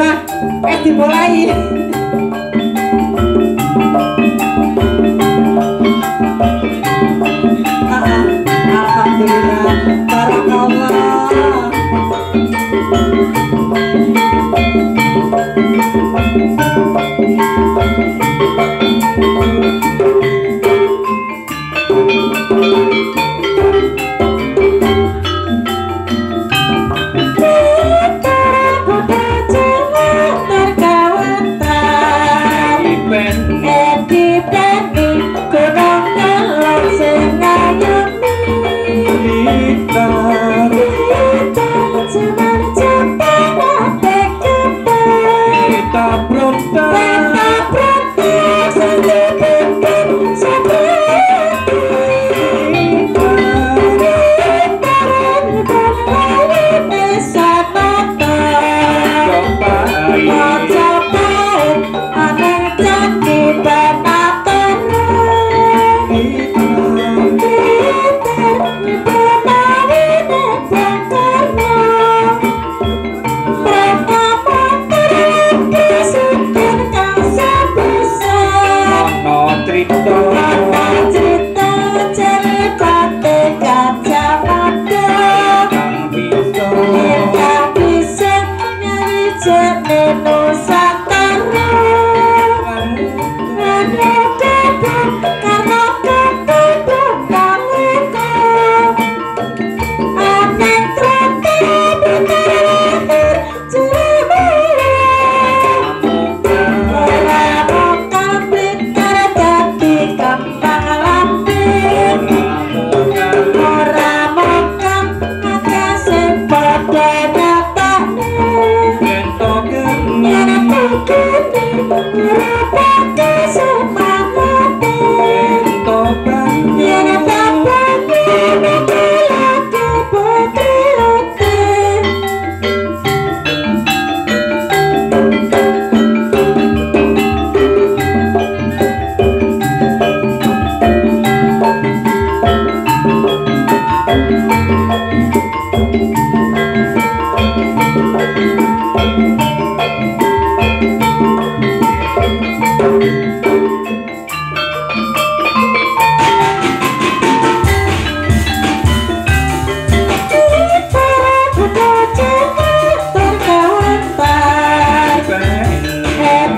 Eh dimulai. friend.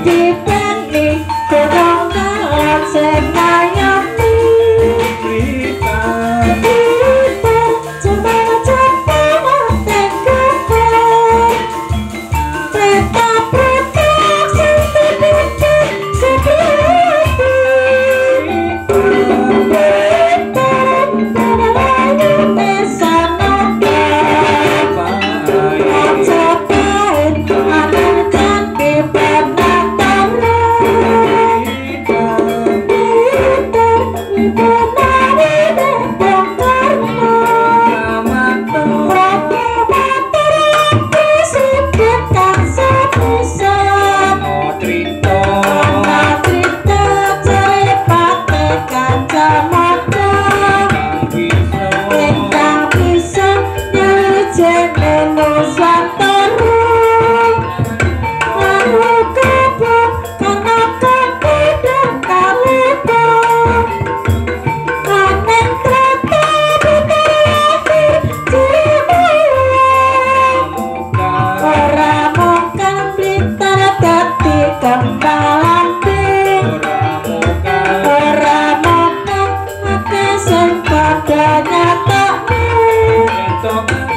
different Thank you. talk.